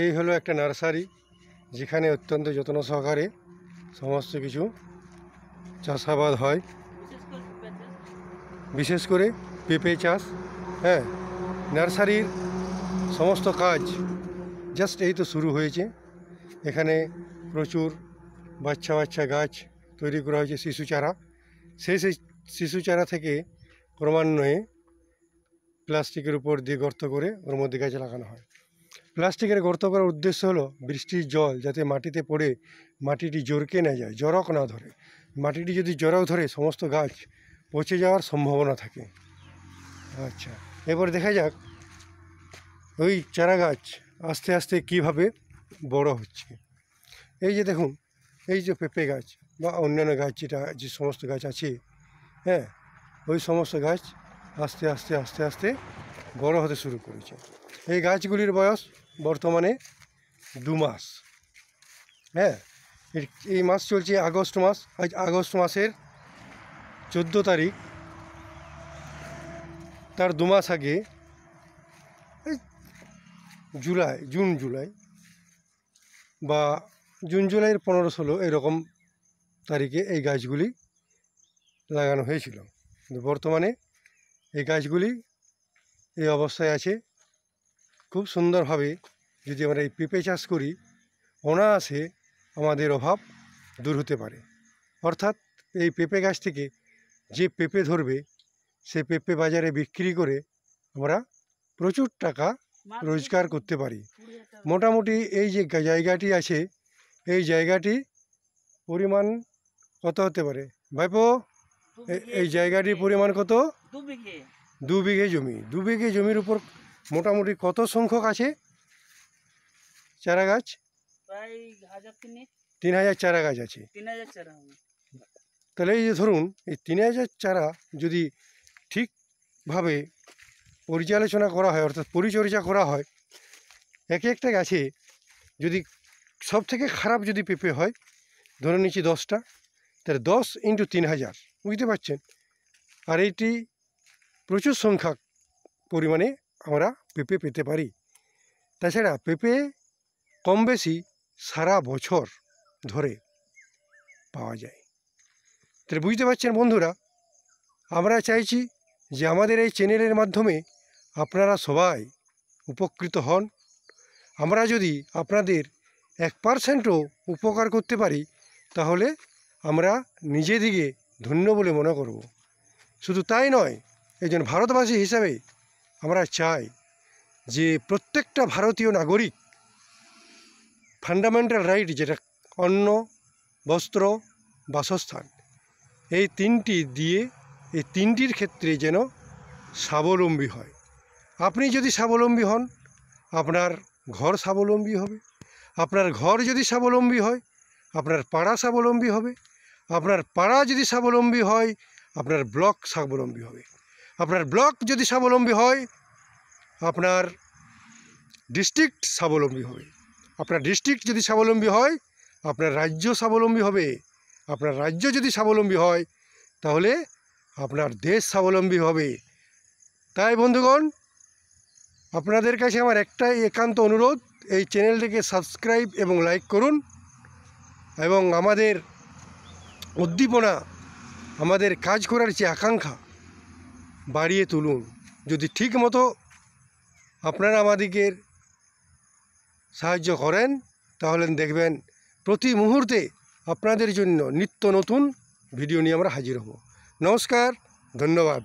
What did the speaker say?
এই হলো একটা নার্সারি যেখানে অত্যন্ত যত্ন সহকারে সমস্ত কিছু চাষাবাদ হয়। বিশেষ করে পেঁপে চাষ? হ্যাঁ নার্সারির সমস্ত কাজ জাস্ট এই তো শুরু হয়েছে। এখানে প্রচুর বাচ্চা বাচ্চা গাছ তৈরি করা হয়েছে শিশু চারা। সেই সেই শিশু চারা থেকে ক্রমান্বয়ে প্লাস্টিকের উপর দিয়ে গর্ত করে ওর মধ্যে গাছ লাগানো হয়। প্লাস্টিকের গর্ত করার উদ্দেশ্য হলো বৃষ্টির জল যাতে মাটিতে পড়ে, মাটিটি জোরকে না যায় জরক না ধরে। মাটিটি যদি জরক ধরে, সমস্ত গাছ পচে যাওয়ার সম্ভাবনা থাকে। আচ্ছা এবার দেখা যাক ওই চারা গাছ আস্তে আস্তে কীভাবে বড় হচ্ছে। এই যে দেখুন, এই যে পেঁপে গাছ বা অন্যান্য গাছ যেটা, যে সমস্ত গাছ আছে হ্যাঁ ওই সমস্ত গাছ আস্তে আস্তে আস্তে আস্তে বড় হতে শুরু করেছে। এই গাছগুলির বয়স বর্তমানে দু মাস। হ্যাঁ এই মাস চলছে আগস্ট মাস। আজ আগস্ট মাসের চোদ্দ তারিখ। তার দু মাস আগে জুলাই, জুন, জুলাই বা জুন, জুলাইয়ের পনেরো, ষোলো এরকম তারিখে এই গাছগুলি লাগানো হয়েছিল। বর্তমানে এই গাছগুলি এই অবস্থায় আছে। খুব সুন্দরভাবে যদি আমরা এই পেঁপে চাষ করি অনায়াসে আমাদের অভাব দূর হতে পারে। অর্থাৎ এই পেঁপে গাছ থেকে যে পেঁপে ধরবে সে পেঁপে বাজারে বিক্রি করে আমরা প্রচুর টাকা রোজগার করতে পারি। মোটামুটি এই যে জায়গাটি আছে এই জায়গাটি পরিমাণ কত হতে পারে? ভাইপো এই জায়গাটির পরিমাণ কত? দু বিঘে জমি দু বিঘে জমির উপর মোটামুটি কত সংখ্যক আছে? চারা গাছ তিন হাজার চারা গাছ আছে তাহলে এই যে ধরুন এই তিন হাজার চারা যদি ঠিকভাবে পরিচালনা করা হয় অর্থাৎ পরিচর্যা করা হয় এক একটা গাছে যদি সব থেকে খারাপ যদি পেঁপে হয় ধরে নিচ্ছি দশটা তাহলে দশ ইন্টু তিন হাজার বুঝতে পারছেন? আর এইটি প্রচুর সংখ্যা পরিমাণে আমরা পেঁপে পেতে পারি। তাছাড়া পেঁপে কম বেশি সারা বছর ধরে পাওয়া যায়। তাহলে বুঝতে পারছেন বন্ধুরা, আমরা চাইছি যে আমাদের এই চ্যানেলের মাধ্যমে আপনারা সবাই উপকৃত হন। আমরা যদি আপনাদের এক পার্সেন্টও উপকার করতে পারি, তাহলে আমরা নিজেদিকে ধন্য বলে মনে করব। শুধু তাই নয় একজন ভারতবাসী হিসাবে আমরা চাই যে প্রত্যেকটা ভারতীয় নাগরিক ফান্ডামেন্টাল রাইট যেটা অন্ন, বস্ত্র, বাসস্থান, এই তিনটি দিয়ে, এই তিনটির ক্ষেত্রে যেন স্বাবলম্বী হয়। আপনি যদি স্বাবলম্বী হন, আপনার ঘর স্বাবলম্বী হবে। আপনার ঘর যদি স্বাবলম্বী হয়, আপনার পাড়া স্বাবলম্বী হবে। আপনার পাড়া যদি স্বাবলম্বী হয়, আপনার ব্লক স্বাবলম্বী হবে। আপনার ব্লক যদি স্বাবলম্বী হয়, আপনার ডিস্ট্রিক্ট স্বাবলম্বী হবে। আপনার ডিস্ট্রিক্ট যদি স্বাবলম্বী হয়, আপনার রাজ্য স্বাবলম্বী হবে। আপনার রাজ্য যদি স্বাবলম্বী হয়, তাহলে আপনার দেশ স্বাবলম্বী হবে। তাই বন্ধুগণ, আপনাদের কাছে আমার একটাই একান্ত অনুরোধ, এই চ্যানেলটিকে সাবস্ক্রাইব এবং লাইক করুন এবং আমাদের উদ্দীপনা, আমাদের কাজ করার যে আকাঙ্ক্ষা বাড়িয়ে তুলুন। যদি ঠিক মতো আপনারা আমাদেরকে সাহায্য করেন, তাহলে দেখবেন প্রতি মুহূর্তে আপনাদের জন্য নিত্য নতুন ভিডিও নিয়ে আমরা হাজির হব। নমস্কার, ধন্যবাদ।